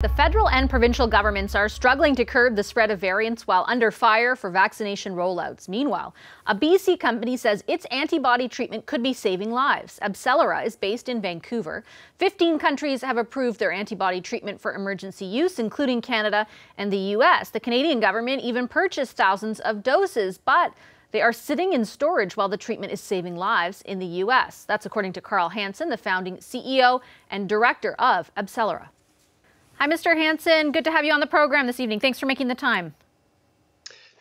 The federal and provincial governments are struggling to curb the spread of variants while under fire for vaccination rollouts. Meanwhile, a BC company says its antibody treatment could be saving lives. AbCellera is based in Vancouver. 15 countries have approved their antibody treatment for emergency use, including Canada and the U.S. The Canadian government even purchased thousands of doses, but they are sitting in storage while the treatment is saving lives in the U.S. That's according to Carl Hansen, the founding CEO and director of AbCellera. Hi, Mr. Hansen. Good to have you on the program this evening. Thanks for making the time.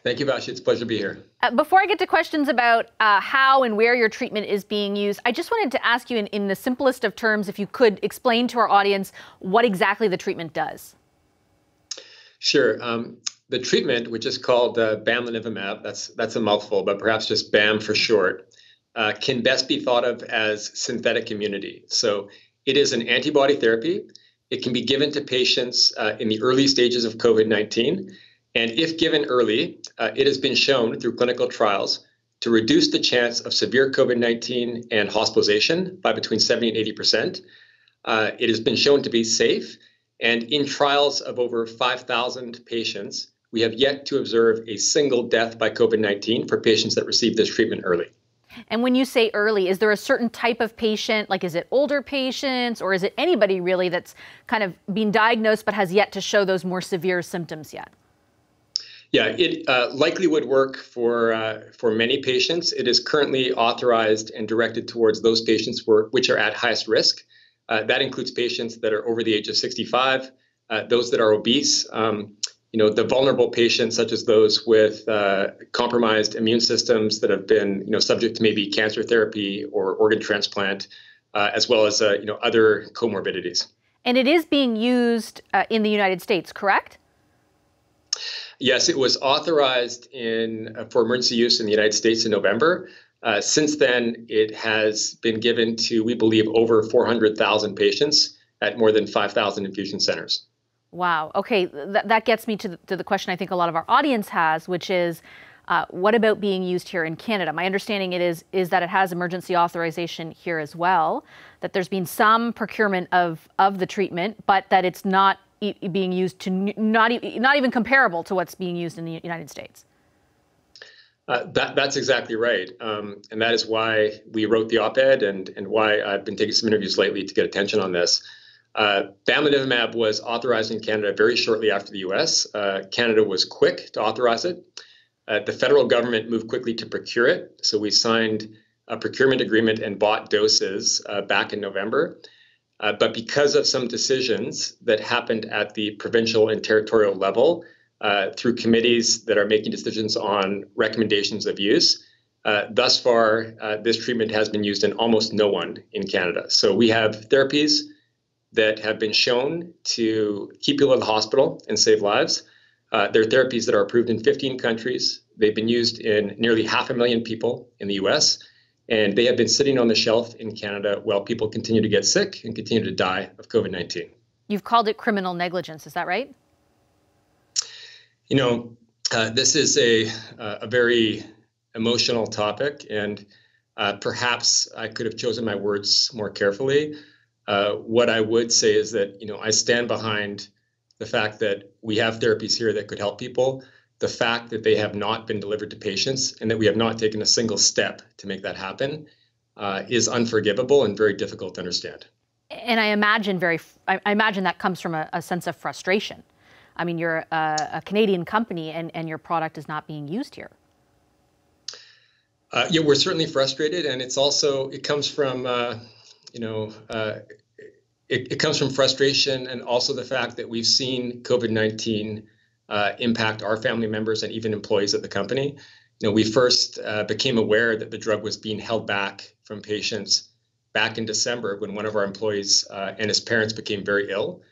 Thank you, Vassy. It's a pleasure to be here. Uh, before I get to questions about uh, how and where your treatment is being used, I just wanted to ask you in, in, the simplest of terms if you could explain to our audience what exactly the treatment does. Sure. Um, the treatment, which is called uh, bamlanivimab, that's, that's a mouthful, but perhaps just BAM for short, uh, can best be thought of as synthetic immunity. So it is an antibody therapy it can be given to patients uh, in the early stages of COVID 19. And if given early, uh, it has been shown through clinical trials to reduce the chance of severe COVID 19 and hospitalization by between 70 and 80%. Uh, it has been shown to be safe. And in trials of over 5,000 patients, we have yet to observe a single death by COVID 19 for patients that receive this treatment early. And when you say early, is there a certain type of patient? Like, is it older patients or is it anybody really that's kind of been diagnosed but has yet to show those more severe symptoms yet? Yeah, it uh, likely would work for uh, for many patients. It is currently authorized and directed towards those patients who which are at highest risk. Uh, that includes patients that are over the age of 65, uh, those that are obese, um, you know, the vulnerable patients, such as those with uh, compromised immune systems that have been, you know, subject to maybe cancer therapy or organ transplant, uh, as well as, uh, you know, other comorbidities. And it is being used uh, in the United States, correct? Yes, it was authorized in uh, for emergency use in the United States in November. Uh, since then, it has been given to, we believe, over 400,000 patients at more than 5,000 infusion centers. Wow. Okay, Th- that gets me to the, to the question I think a lot of our audience has, which is, uh, what about being used here in Canada? My understanding it is is that it has emergency authorization here as well. That there's been some procurement of of the treatment, but that it's not e- being used to n- not e- not even comparable to what's being used in the United States. Uh, that, that's exactly right. Um, and that is why we wrote the op ed and, and why I've been taking some interviews lately to get attention on this. Uh, bamlanivimab was authorized in Canada very shortly after the US. Uh, Canada was quick to authorize it. Uh, the federal government moved quickly to procure it. So we signed a procurement agreement and bought doses uh, back in November. Uh, but because of some decisions that happened at the provincial and territorial level uh, through committees that are making decisions on recommendations of use, thus far, this treatment has been used in almost no one in Canada. So we have therapies that have been shown to keep people in the hospital and save lives. Uh, they're therapies that are approved in 15 countries. They've been used in nearly half a million people in the US, and they have been sitting on the shelf in Canada while people continue to get sick and continue to die of COVID 19. You've called it criminal negligence, is that right? You know, uh, this is a, uh, a very emotional topic, and uh, perhaps I could have chosen my words more carefully. Uh, what I would say is that you know I stand behind the fact that we have therapies here that could help people. The fact that they have not been delivered to patients and that we have not taken a single step to make that happen uh, is unforgivable and very difficult to understand. And I imagine very, I imagine that comes from a, a sense of frustration. I mean, you're a, a, Canadian company and, and your product is not being used here. Uh, yeah, we're certainly frustrated, and it's also it comes from uh, you know, uh, it, it, comes from frustration and also the fact that we've seen COVID 19 uh, impact our family members and even employees at the company. You know, we first uh, became aware that the drug was being held back from patients back in December when one of our employees uh, and his parents became very ill.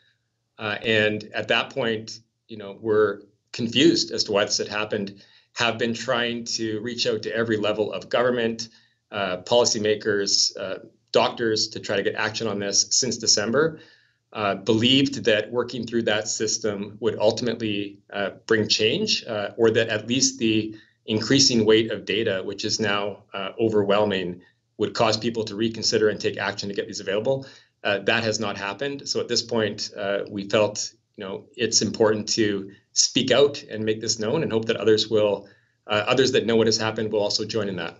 Uh, and at that point, you know, we're confused as to why this had happened, have been trying to reach out to every level of government, uh, policymakers, doctors to try to get action on this since December. Uh, believed that working through that system would ultimately uh, bring change, uh, or that at least the increasing weight of data, which is now uh, overwhelming, would cause people to reconsider and take action to get these available. Uh, that has not happened. So at this point, uh, we felt you know it's important to speak out and make this known, and hope that others will, others that know what has happened, will also join in that.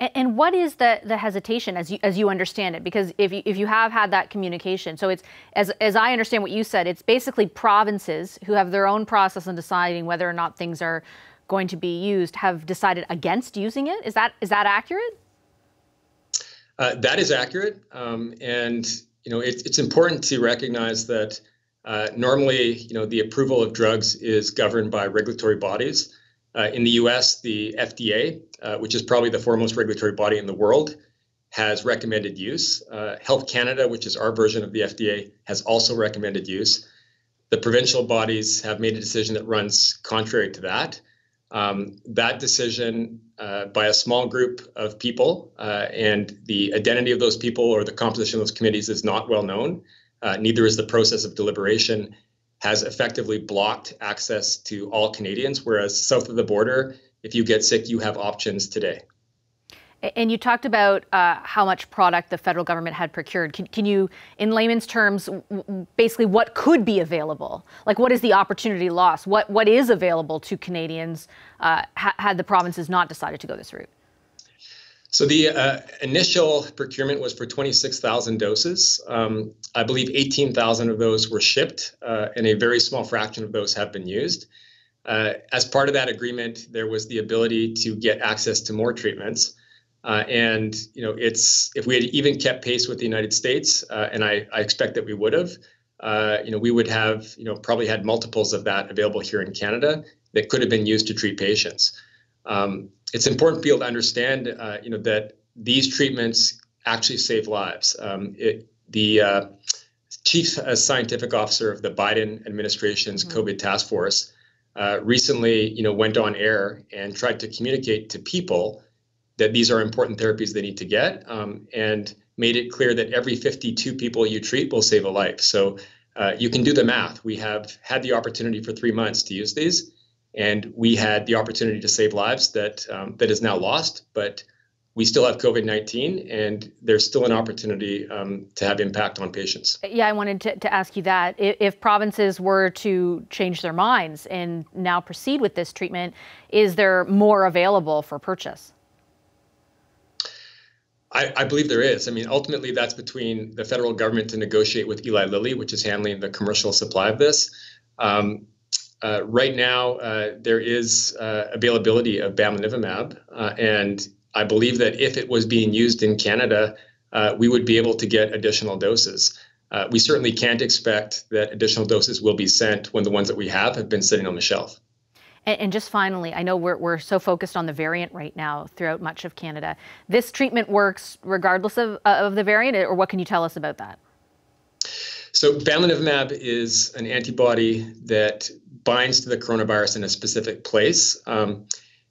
And, and what is the the hesitation as you as you understand it? Because if you if you have had that communication, so it's as as I understand what you said, it's basically provinces who have their own process in deciding whether or not things are going to be used have decided against using it. Is that is that accurate? Uh, that is accurate, um, and you know it's it's important to recognize that uh, normally you know the approval of drugs is governed by regulatory bodies. Uh, in the U.S., the FDA, uh, which is probably the foremost regulatory body in the world, has recommended use. Uh, Health Canada, which is our version of the FDA, has also recommended use. The provincial bodies have made a decision that runs contrary to that. Um, that decision uh, by a small group of people, uh, and the identity of those people or the composition of those committees is not well known. Uh, neither is the process of deliberation, has effectively blocked access to all Canadians, whereas south of the border, if you get sick, you have options today. And you talked about uh, how much product the federal government had procured. Can, can, you, in layman's terms, basically what could be available? Like, what is the opportunity loss? What what is available to Canadians uh, ha- had the provinces not decided to go this route? So the uh, initial procurement was for 26,000 doses. Um, I believe 18,000 of those were shipped, uh, and a very small fraction of those have been used. Uh, as part of that agreement, there was the ability to get access to more treatments. Uh, and you know, it's if we had even kept pace with the United States, uh, and I, I, expect that we would have, uh, you know, we would have you know probably had multiples of that available here in Canada that could have been used to treat patients. Um, it's important for people to understand, uh, you know, that these treatments actually save lives. Um, it, the uh, chief uh, scientific officer of the Biden administration's mm-hmm. COVID task force recently, you know, went on air and tried to communicate to people that these are important therapies they need to get um, and made it clear that every 52 people you treat will save a life. So uh, you can do the math. We have had the opportunity for three months to use these, and we had the opportunity to save lives that um, that is now lost. But we still have COVID 19, and there's still an opportunity um, to have impact on patients. Yeah, I wanted to, to ask you that. If, if provinces were to change their minds and now proceed with this treatment, is there more available for purchase? I, I, believe there is. I mean, ultimately, that's between the federal government to negotiate with Eli Lilly, which is handling the commercial supply of this. Um, uh, right now, uh, there is uh, availability of bamlanivimab, uh, and I believe that if it was being used in Canada, uh, we would be able to get additional doses. Uh, we certainly can't expect that additional doses will be sent when the ones that we have have been sitting on the shelf. And, and, just finally, I know we're, we're so focused on the variant right now throughout much of Canada. This treatment works regardless of, of the variant, or what can you tell us about that? So, bamlanivimab is an antibody that binds to the coronavirus in a specific place. Um,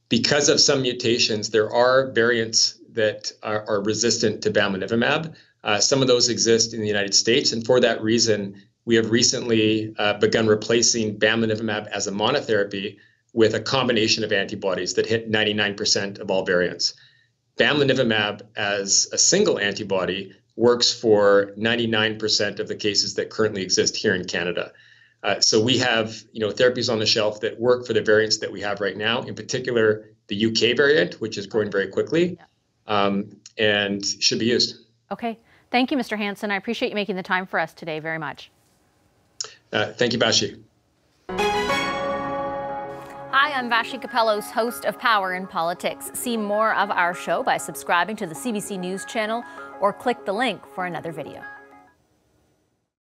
because of some mutations, there are variants that are, are resistant to bamlanivimab. Uh, some of those exist in the United States, and for that reason, we have recently uh, begun replacing bamlanivimab as a monotherapy with a combination of antibodies that hit 99% of all variants. Bamlanivimab as a single antibody works for 99% of the cases that currently exist here in Canada. Uh, so we have, you know, therapies on the shelf that work for the variants that we have right now. In particular, the UK variant, which is growing very quickly, um, and should be used. Okay, thank you, Mr. Hansen. I appreciate you making the time for us today very much. Uh, thank you, Vassy. Hi, I'm Vassy Kapelos, host of Power in Politics. See more of our show by subscribing to the CBC News channel or click the link for another video.